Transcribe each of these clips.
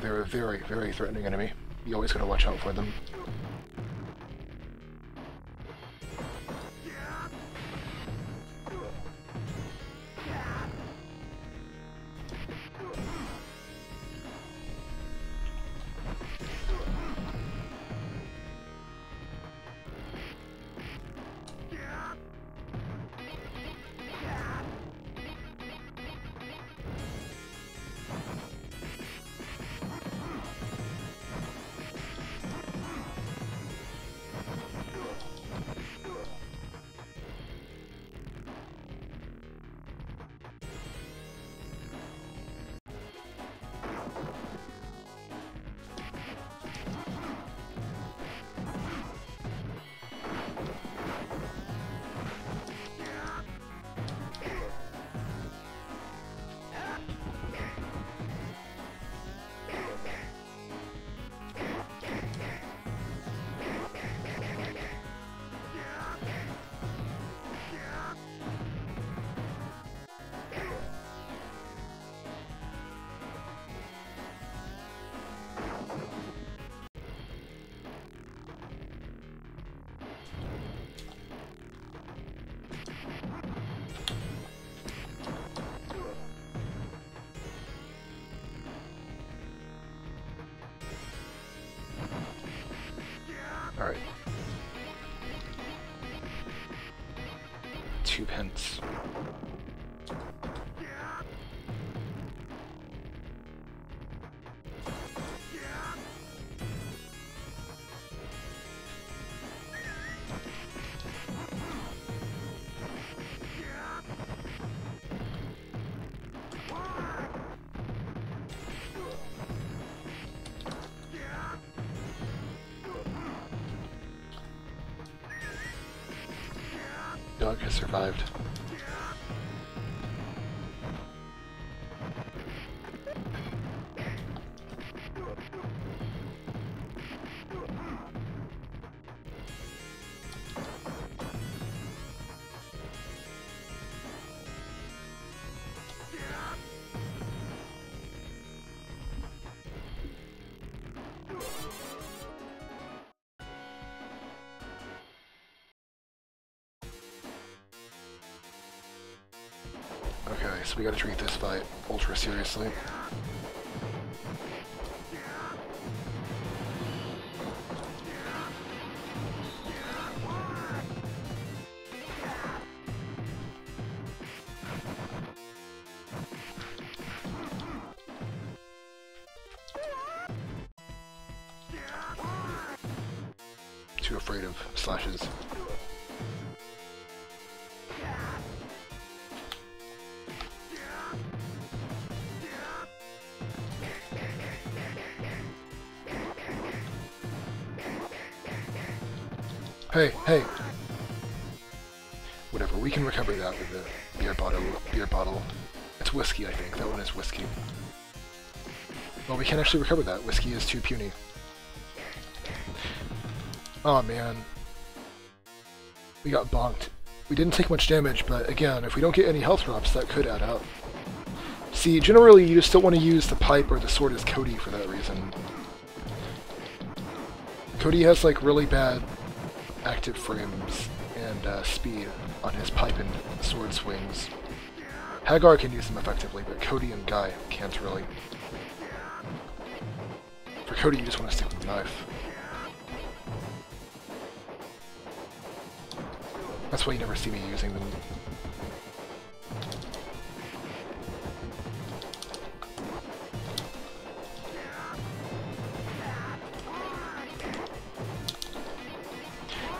They're a very, very threatening enemy. You always gotta watch out for them. Two survived. So we gotta treat this fight ultra seriously. Actually recover that. Whiskey is too puny. Oh man. We got bonked. We didn't take much damage, but again, if we don't get any health drops, that could add up. See, generally you still want to use the pipe or the sword as Cody for that reason. Cody has like really bad active frames and uh, speed on his pipe and sword swings. Haggar can use them effectively, but Cody and Guy can't really. For Cody, you just want to stick with the knife. That's why you never see me using them.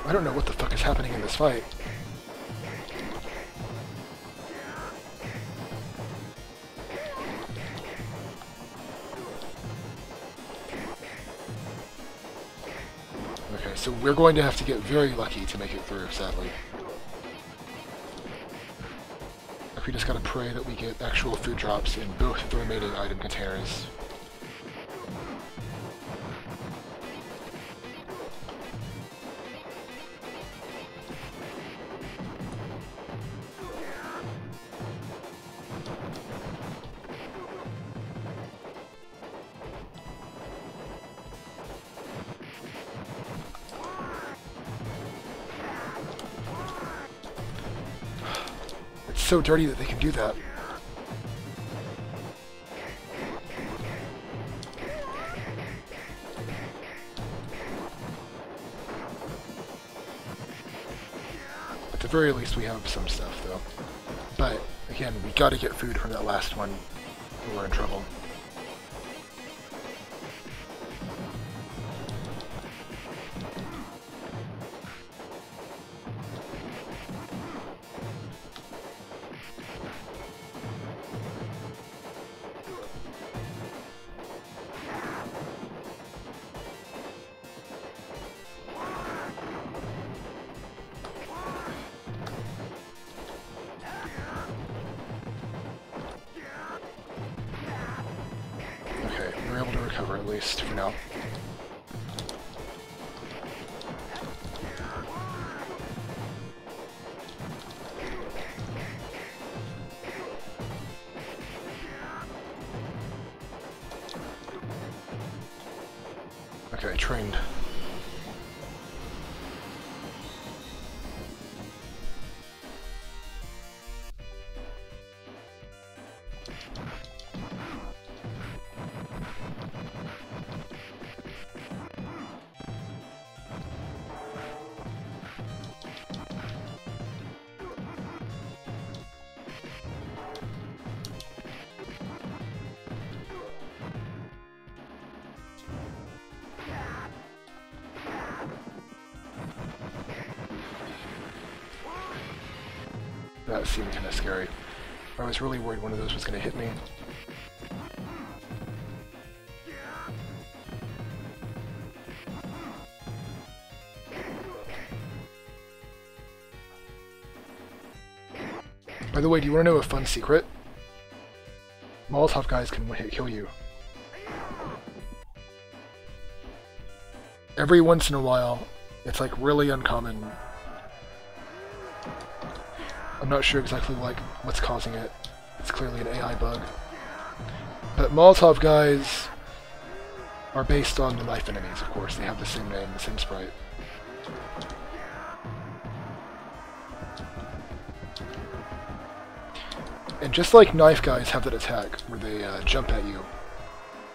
I don't know what the fuck is happening in this fight. We're going to have to get very lucky to make it through, sadly. We just gotta pray that we get actual food drops in both the remaining item containers. So dirty that they can do that. At the very least, we have some stuff, though. But, again, we gotta get food from that last one, we're in trouble. Least for now. That seemed kind of scary. I was really worried one of those was going to hit me. By the way, do you want to know a fun secret? Molotov guys can one-hit kill you. Every once in a while, it's like really uncommon I'm not sure exactly like what's causing it. It's clearly an AI bug. But Molotov guys are based on the knife enemies, of course. They have the same name, the same sprite. And just like knife guys have that attack where they uh, jump at you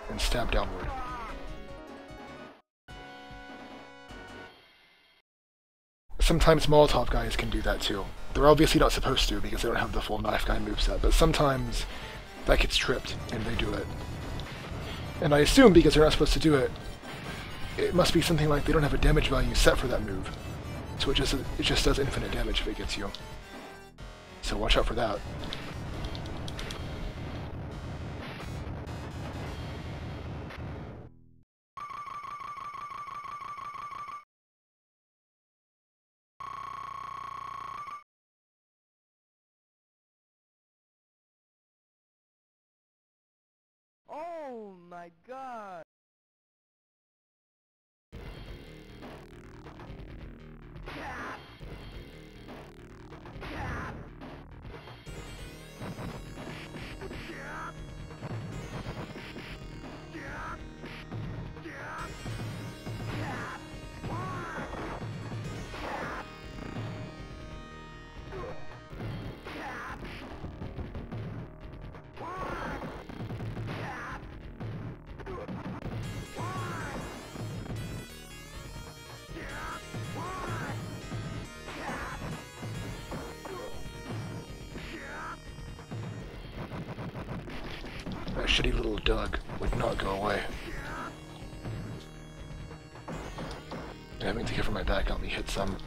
and stab downward. Sometimes Molotov guys can do that too. They're obviously not supposed to because they don't have the full knife guy moveset, but sometimes that gets tripped and they do it. And I assume because they're not supposed to do it, it must be something like they don't have a damage value set for that move. So it just it just does infinite damage if it gets you. So watch out for that. Oh my god! Dug would not go away. Having to cover my back helped me hit some.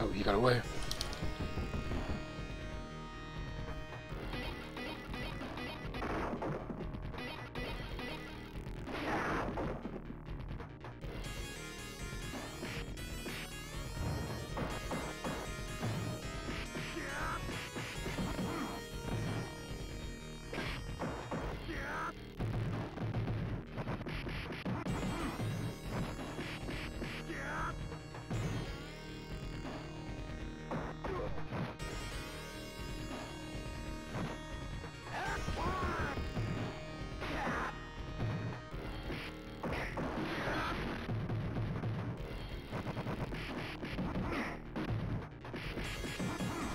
Oh, he got away.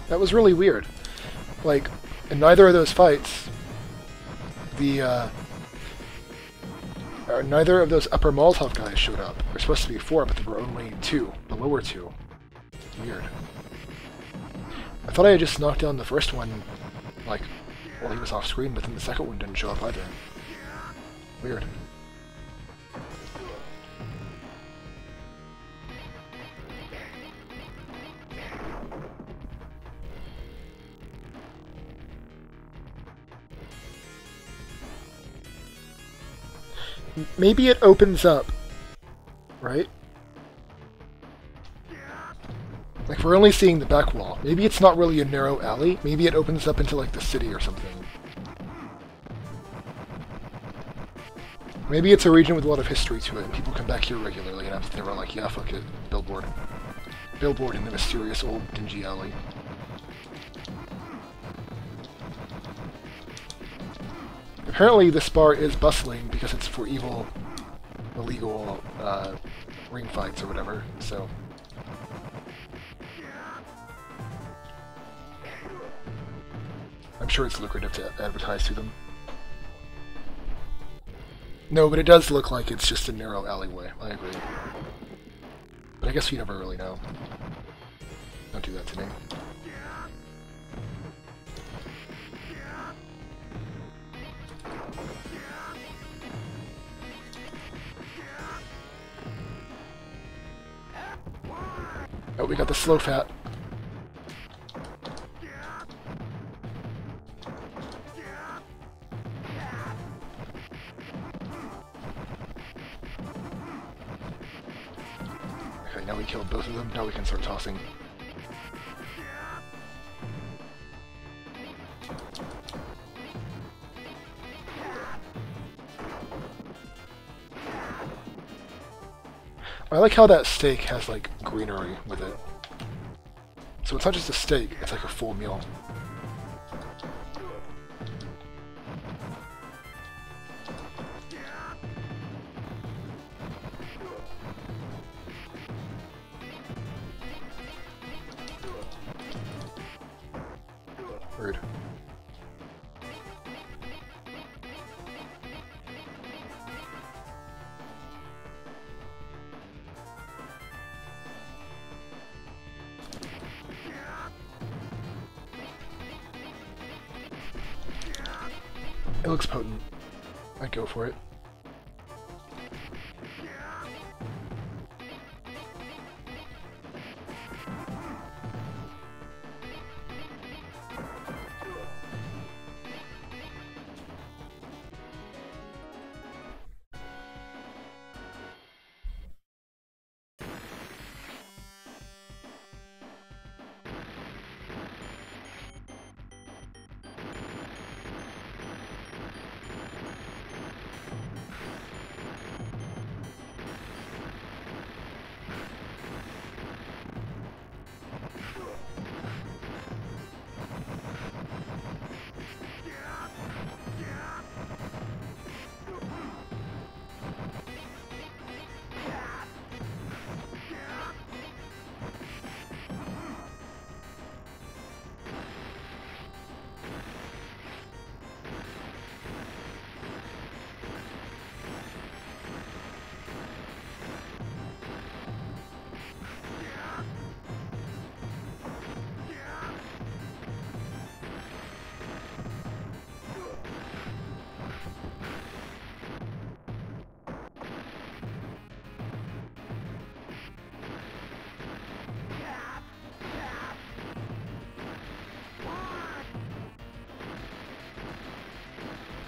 That was really weird. Like, in neither of those fights, the, uh, neither of those upper Molotov guys showed up. There's supposed to be four, but there were only two. The lower two. Weird. I thought I had just knocked down the first one, like, while he was off screen, but then the second one didn't show up either. Weird. Maybe it opens up, right? Like, we're only seeing the back wall. Maybe it's not really a narrow alley. Maybe it opens up into, like, the city or something. Maybe it's a region with a lot of history to it, and people come back here regularly, and they were like, yeah, fuck it, billboard. Billboard in the mysterious old dingy alley. Apparently this bar is bustling because it's for evil, illegal uh, ring fights or whatever, so... I'm sure it's lucrative to advertise to them. No, but it does look like it's just a narrow alleyway, I agree. But I guess you never really know. Don't do that to me. We got the slow fat. Okay, now we killed both of them. Now we can start tossing. I like how that steak has like greenery with it. So it's not just a steak, it's like a full meal. It looks potent. I'd go for it.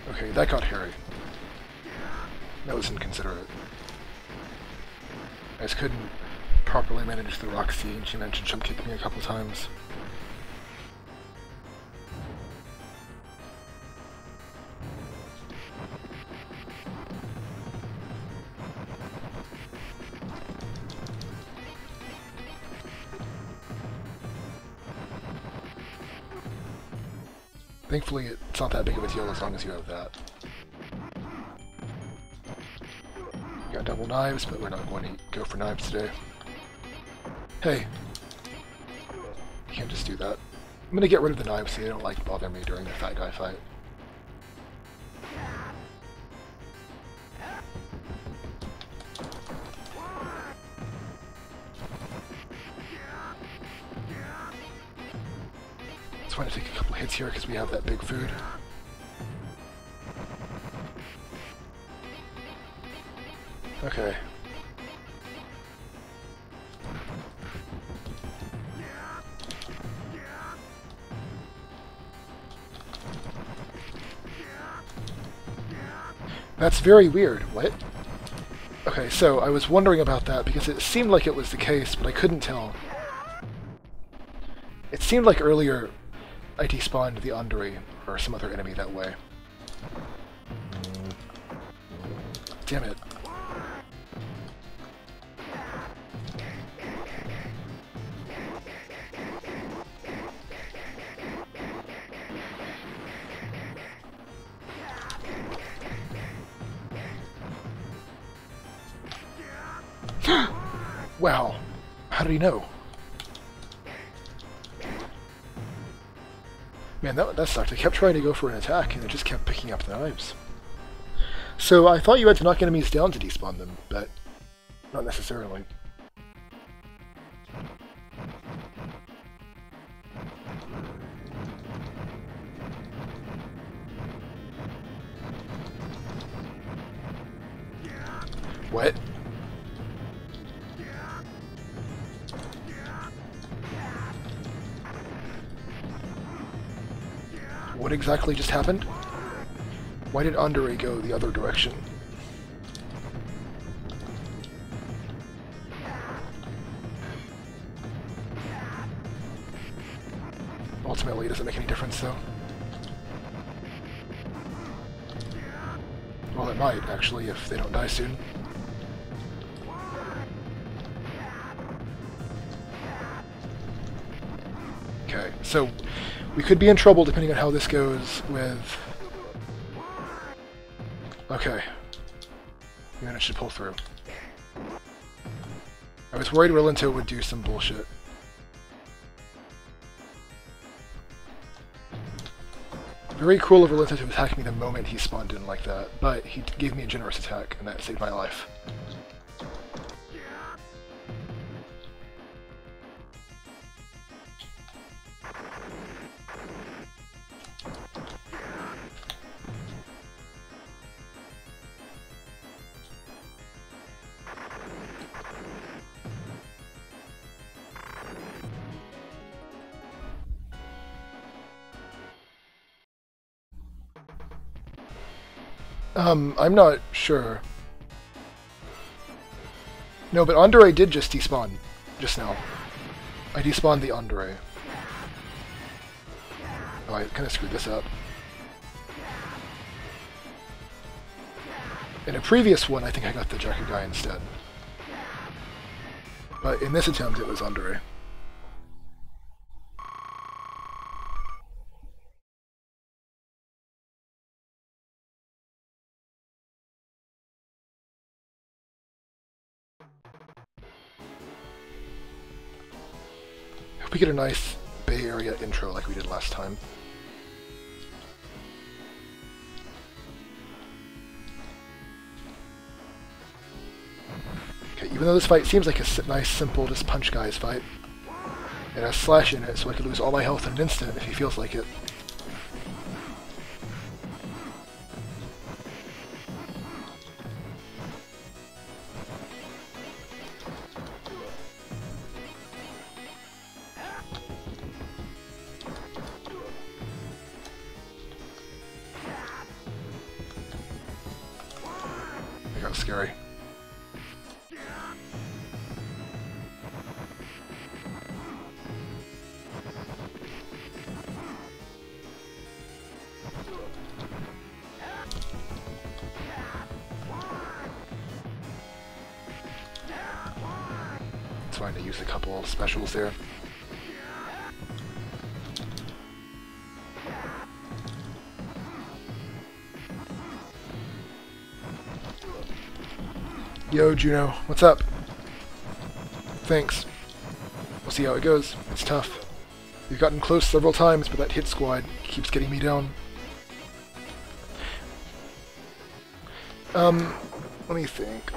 Okay, that got hairy. That was inconsiderate. I just couldn't properly manage the Roxy, and she mentioned jump kick me a couple times. Thankfully, it's not that big of a deal as long as you have that. We got double knives, but we're not going to go for knives today. Hey! You can't just do that. I'm gonna get rid of the knives so they don't like bother me during the fat guy fight. Here because we have that big food. Okay. That's very weird. What? Okay, so I was wondering about that because it seemed like it was the case, but I couldn't tell. It seemed like earlier I despawned the Andrei or some other enemy that way. Damn it. wow. How did he know? Man, that, that sucked. I kept trying to go for an attack, and it just kept picking up the knives. So I thought you had to knock enemies down to despawn them, but not necessarily. Exactly just happened? Why did Andrei go the other direction? Ultimately, it doesn't make any difference, though. Well, it might, actually, if they don't die soon. Okay, so we could be in trouble depending on how this goes with... Okay. We managed to pull through. I was worried Rolento would do some bullshit. Very cruel of Rolento to attack me the moment he spawned in like that, but he gave me a generous attack, and that saved my life. Um, I'm not sure. No, but Andrei did just despawn just now. I despawned the Andrei. Oh, I kind of screwed this up. In a previous one, I think I got the Jacket guy instead. But in this attempt, it was Andrei. Get a nice Bay Area intro like we did last time. Okay, even though this fight seems like a nice, simple, just punch guys fight, it has Slash in it, so I could lose all my health in an instant if he feels like it. Juno, what's up? Thanks. We'll see how it goes. It's tough. We've gotten close several times, but that hit squad keeps getting me down. Um, let me think.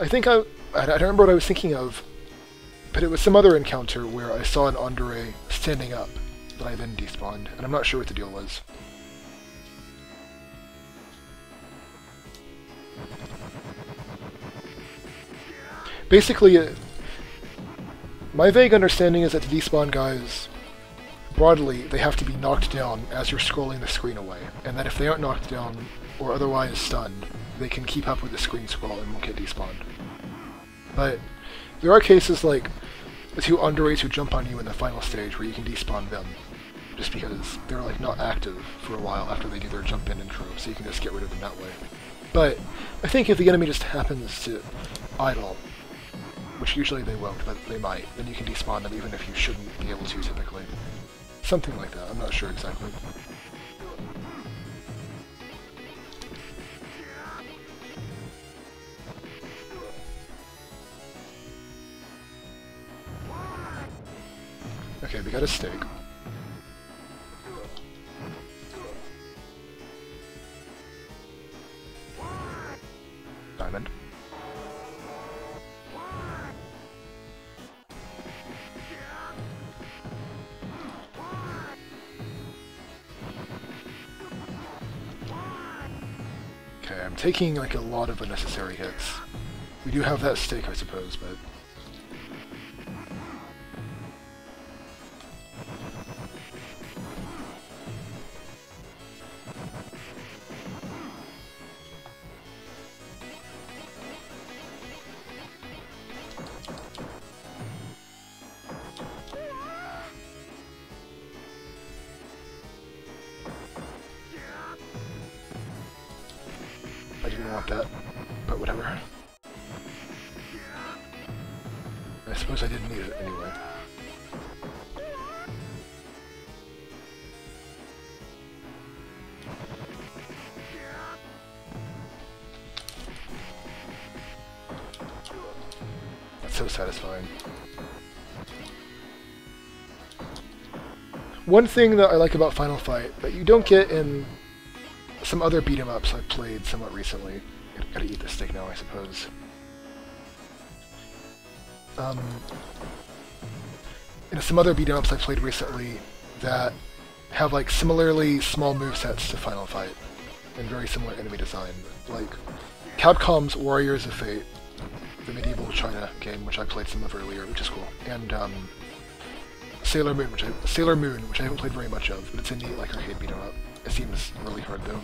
I think I, I don't remember what I was thinking of, but it was some other encounter where I saw an Andre standing up that I then despawned, and I'm not sure what the deal was. Basically, uh, my vague understanding is that the despawn guys, broadly, they have to be knocked down as you're scrolling the screen away, and that if they aren't knocked down or otherwise stunned, they can keep up with the screen scroll and won't get despawned. But there are cases like the two underrates who jump on you in the final stage where you can despawn them, just because they're like not active for a while after they do their jump in intro, so you can just get rid of them that way. But I think if the enemy just happens to idle, which usually they won't, but they might, then you can despawn them even if you shouldn't be able to typically. Something like that, I'm not sure exactly. Okay, we got a steak. Diamond. I'm taking like a lot of unnecessary hits. We do have that steak, I suppose, but... Didn't want that, but whatever. I suppose I didn't need it anyway. That's so satisfying. One thing that I like about Final Fight that you don't get in some other beat 'em ups I've played somewhat recently. Gotta eat this steak now, I suppose. Um, in some other beat 'em ups I've played recently that have like similarly small movesets to Final Fight and very similar enemy design. Like Capcom's Warriors of Fate, the medieval China game, which I played some of earlier, which is cool, and um, Sailor Moon, which I Sailor Moon, which I haven't played very much of, but it's a neat like arcade beat 'em up. It seems really hard though.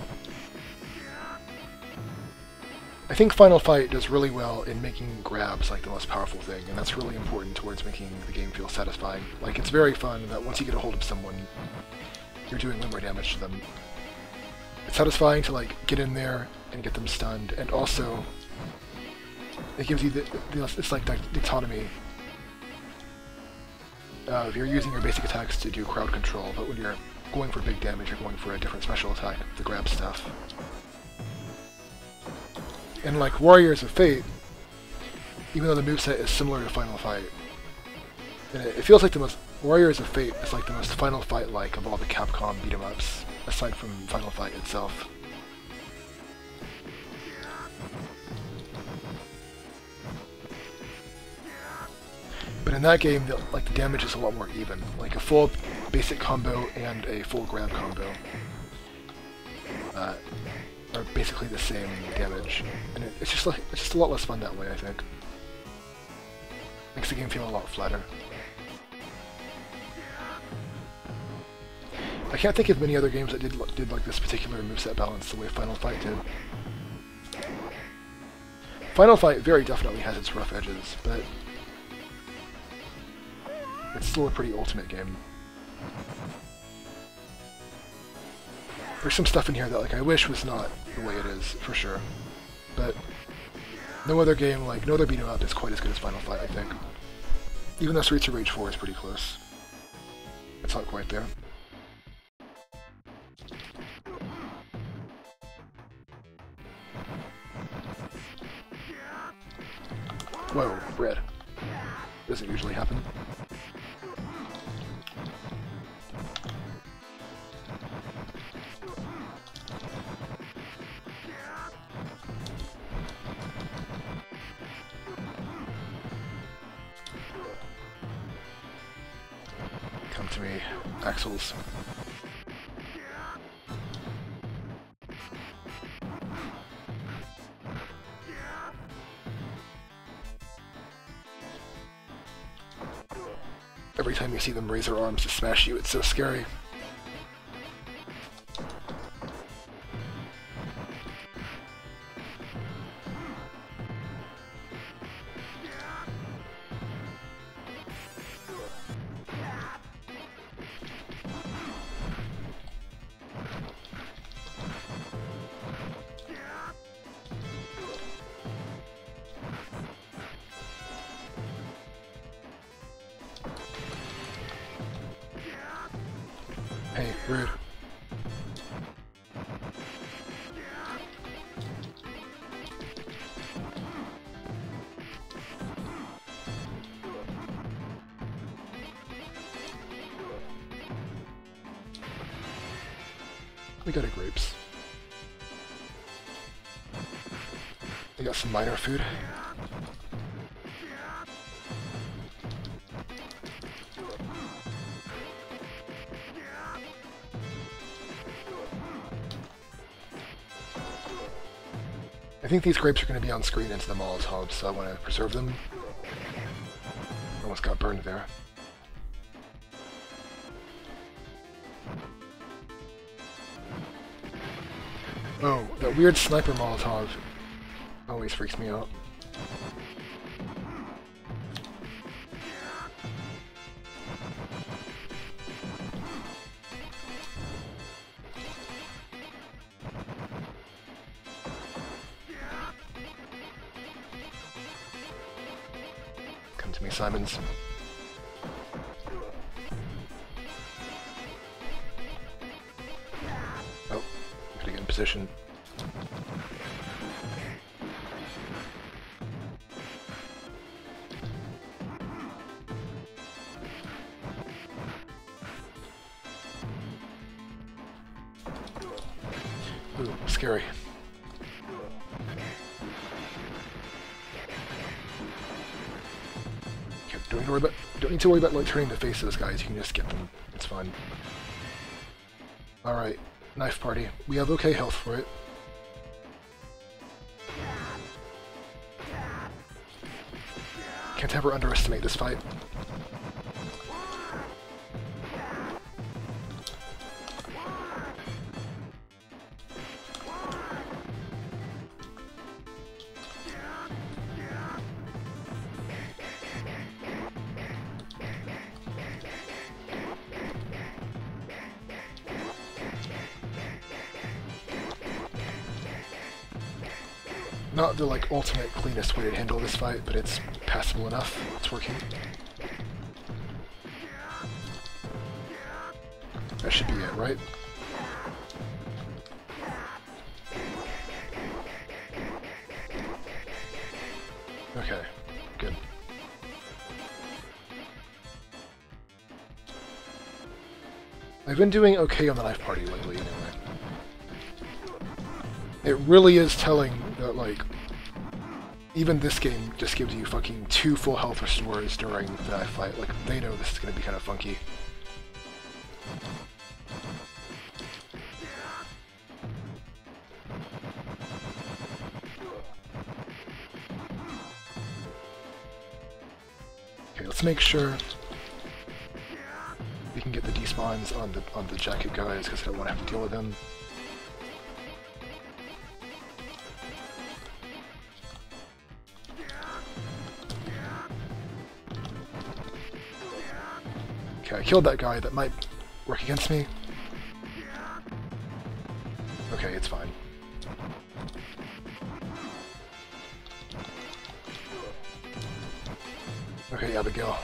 I think Final Fight does really well in making grabs like the most powerful thing, and that's really important towards making the game feel satisfying. Like it's very fun that once you get a hold of someone, you're doing limber damage to them. It's satisfying to like get in there and get them stunned, and also it gives you the, the it's like dichotomy of you're using your basic attacks to do crowd control, but when you're going for big damage, you're going for a different special attack, the grab stuff. And like Warriors of Fate, even though the moveset is similar to Final Fight, and it, feels like the most Warriors of Fate is like the most Final Fight-like of all the Capcom beat 'em ups, aside from Final Fight itself. But in that game, the, like the damage is a lot more even. Like a full basic combo and a full grab combo uh, are basically the same damage, and it, it's just like it's just a lot less fun that way. I think makes the game feel a lot flatter. I can't think of many other games that did did like this particular moveset balance the way Final Fight did. Final Fight very definitely has its rough edges, but it's still a pretty ultimate game. There's some stuff in here that like I wish was not the way it is, for sure. But no other game, like no other beat 'em up is quite as good as Final Fight, I think. Even though Streets of Rage 4 is pretty close. It's not quite there. Whoa, red. Doesn't usually happen. Raise her arms to smash you, it's so scary. We got a grapes. We got some minor food. I think these grapes are going to be on screen into the Molotov, so I want to preserve them. Almost got burned there. That weird sniper Molotov always freaks me out. Don't need to worry about don't need to worry about like turning the face of those guys. You can just get them. It's fine. All right, knife party. We have okay health for it. Can't ever underestimate this fight. Ultimate cleanest way to handle this fight, but it's passable enough. It's working. That should be it, right? Okay, good. I've been doing okay on the knife party lately, anyway. It really is telling that, like, even this game just gives you fucking two full health restores during the fight. Like, they know this is gonna be kind of funky. Okay, let's make sure we can get the despawns on the on the jacket guys because I don't want to have to deal with them. Killed that guy. That might work against me. Okay, it's fine. Okay, Abigail.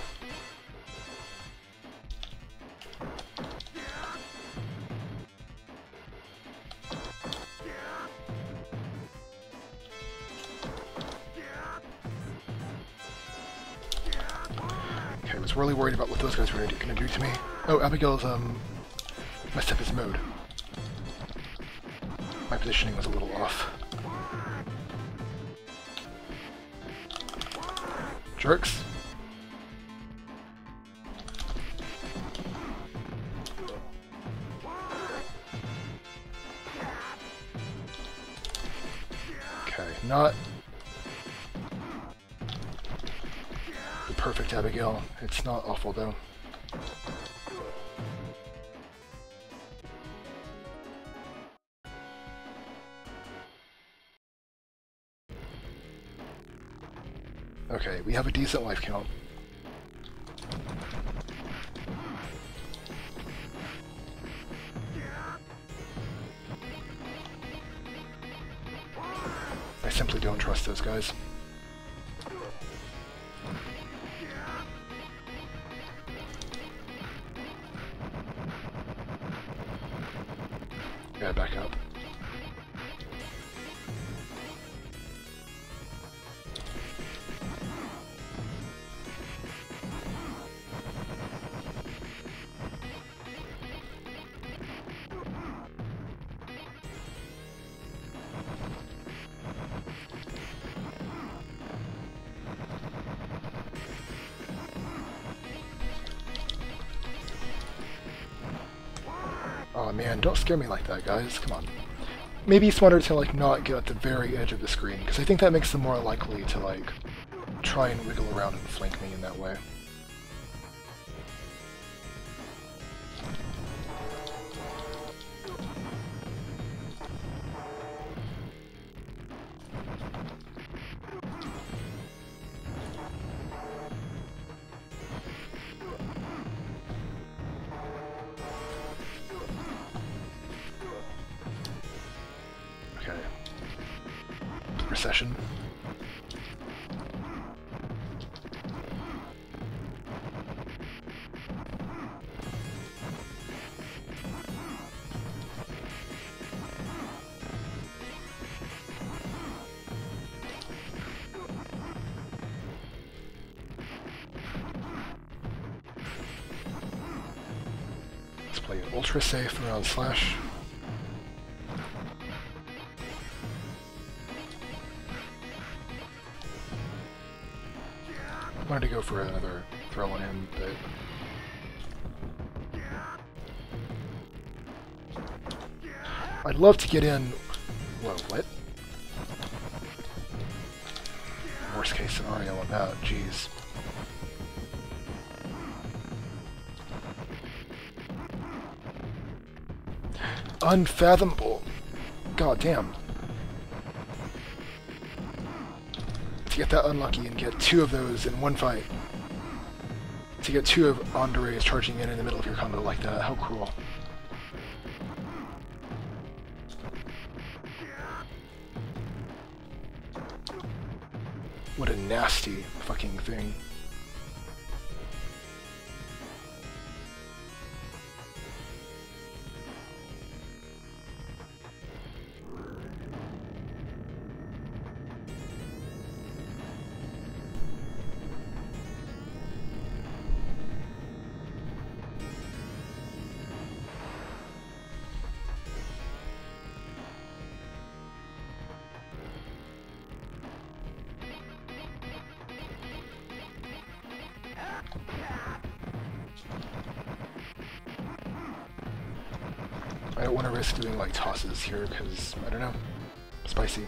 really worried about what those guys were going to do to me. Oh, Abigail's um, messed up his mode. My positioning was a little off. Jerks. Okay, not perfect Abigail. It's not awful though. Okay, we have a decent life count. I simply don't trust those guys. Scare me like that, guys. Come on. Maybe it's smarter to like not get at the very edge of the screen, because I think that makes them more likely to like try and wiggle around and flank me in that way. Play ultra safe around slash. wanted to go for another throw on him, but I'd love to get in. Whoa, what? Worst case scenario on jeez. Unfathomable. God damn. to get that unlucky and get two of those in one fight. To get two of Andres charging in in the middle of your combo like that, how cruel. What a nasty fucking thing. I don't want to risk doing like tosses here because, I don't know, spicy.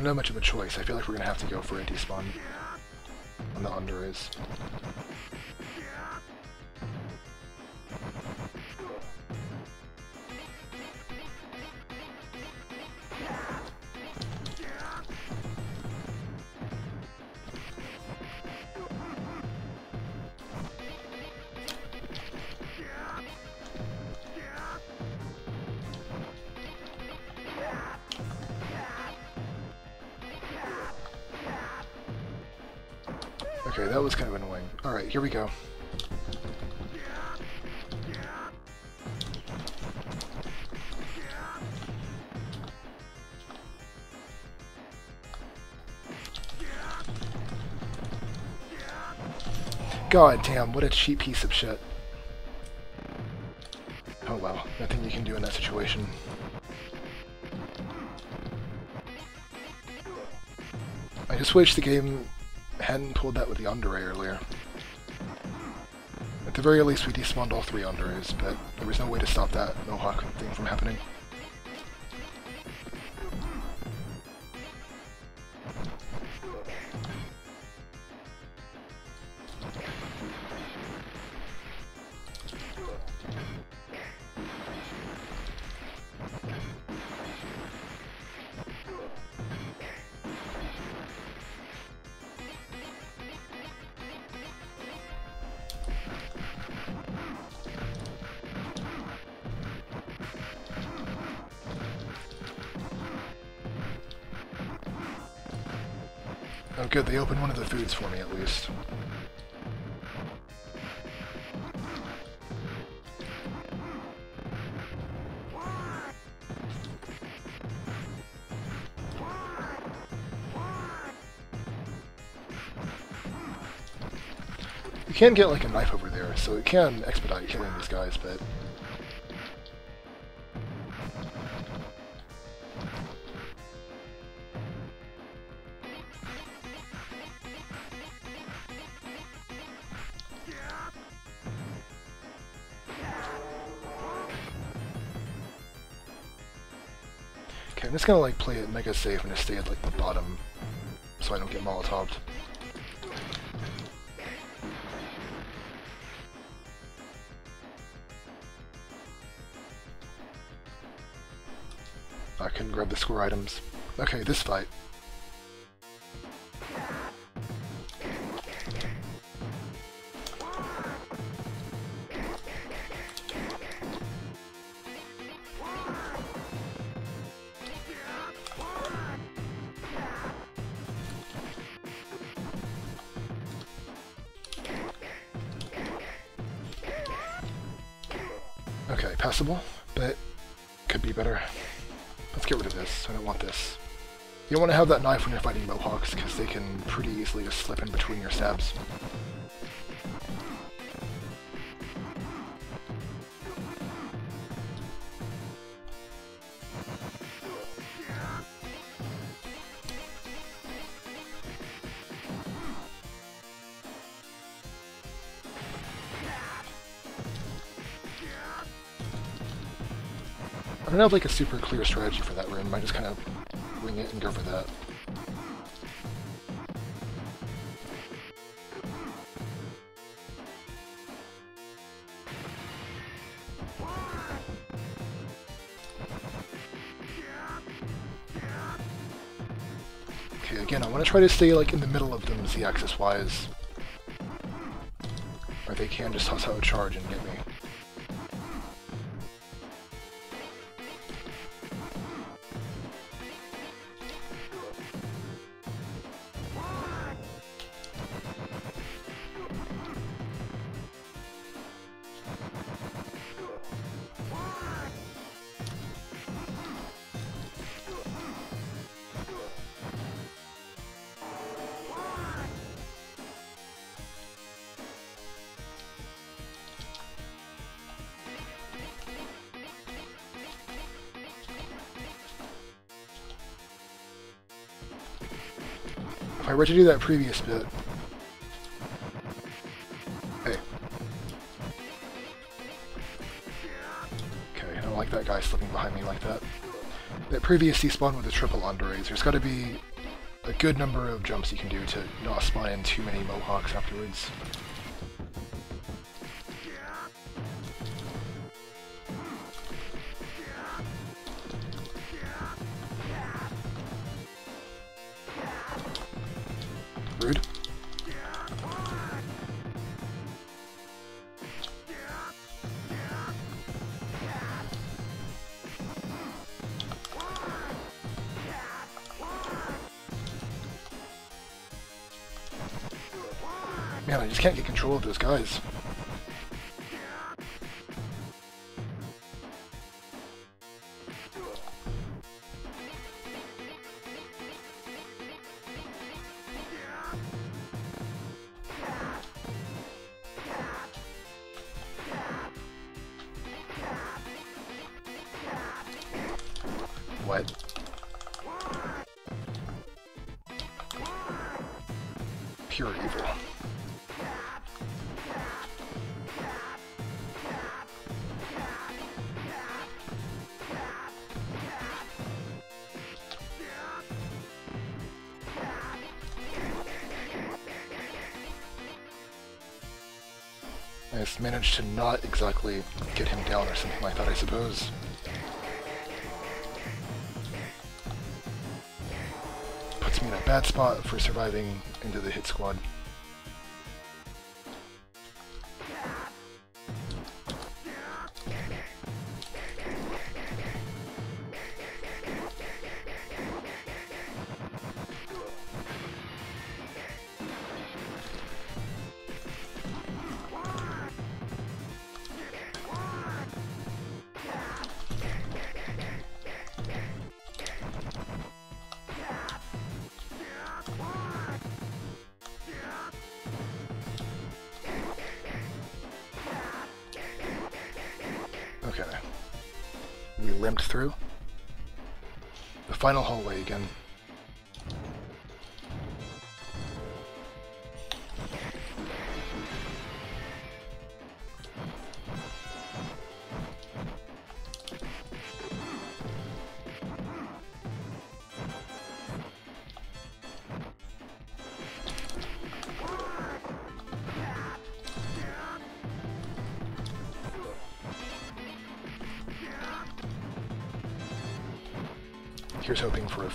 Not much of a choice. I feel like we're going to have to go for a despawn on the under is. Here we go. God damn, what a cheap piece of shit. Oh well, nothing you can do in that situation. I just wish the game hadn't pulled that with the Underray earlier. At the very least, we despawned all three Andres, but there was no way to stop that Mohawk thing from happening. Good, they opened one of the foods for me at least. You can get like a knife over there, so it can expedite killing these guys, but Okay, I'm just gonna like play it mega safe and just stay at like the bottom so I don't get molotoved. I can grab the score items. Okay, this fight. Have that knife when you're fighting Mohawks, because they can pretty easily just slip in between your stabs. I don't have like a super clear strategy for that room. I just kind of it and go for that. Okay, again, I want to try to stay like in the middle of them z-axis wise. Or they can just toss out a charge and get me. I were do that previous bit... Hey. Okay, I don't like that guy slipping behind me like that. That previous despawn with the triple Andres, there's gotta be a good number of jumps you can do to not spawn in too many Mohawks afterwards. Man, I just can't get control of those guys. Exactly get him down or something like that, I suppose. Puts me in a bad spot for surviving into the hit squad. Limped through. The final hallway again.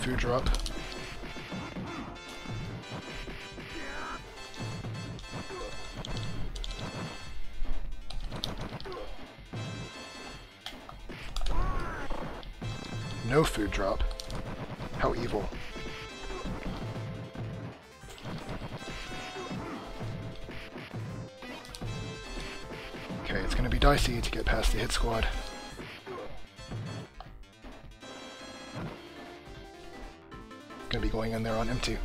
Food drop. No food drop. How evil. Okay, it's gonna be dicey to get past the hit squad. In there on empty.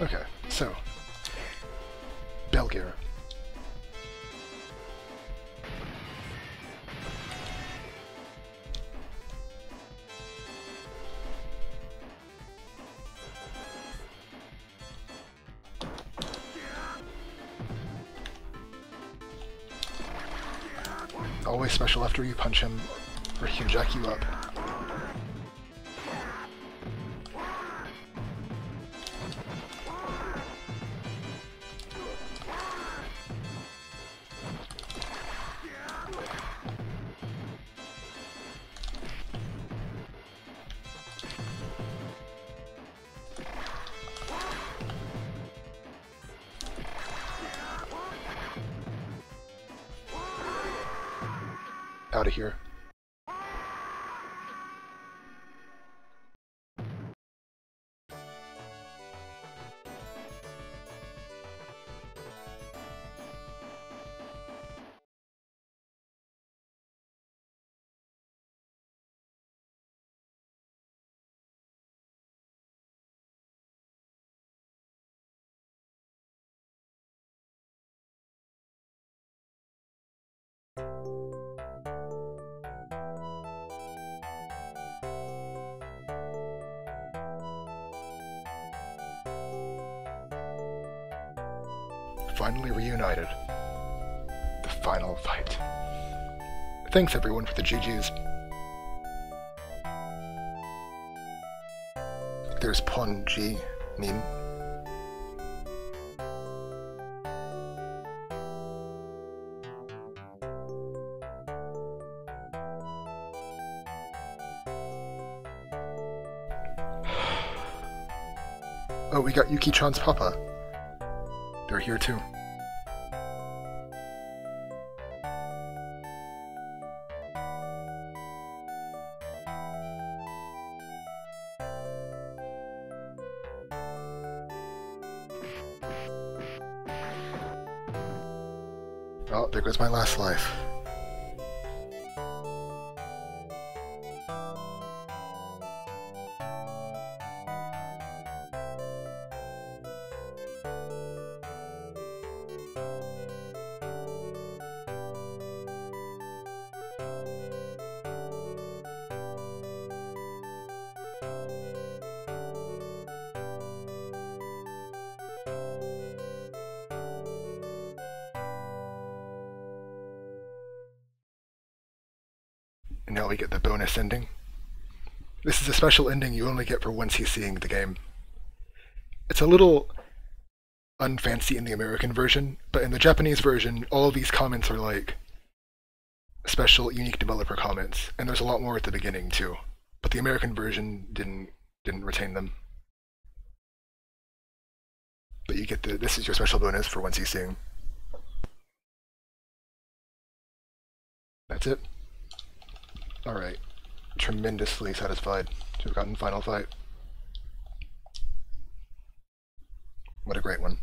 Okay, so Belger. Always special after you punch him, or he can jack you up. Out of here. Reunited. The final fight. Thanks everyone for the GG's. There's Pon G meme. Oh, we got Yuki-chan's papa. They're here too. Oh, there goes my last life. Bonus ending. This is a special ending you only get for 1CCing the game. It's a little unfancy in the American version, but in the Japanese version, all of these comments are like special, unique developer comments, and there's a lot more at the beginning too. But the American version didn't didn't retain them. But you get the this is your special bonus for 1CCing. That's it. Alright. Tremendously satisfied to have gotten Final Fight. What a great one.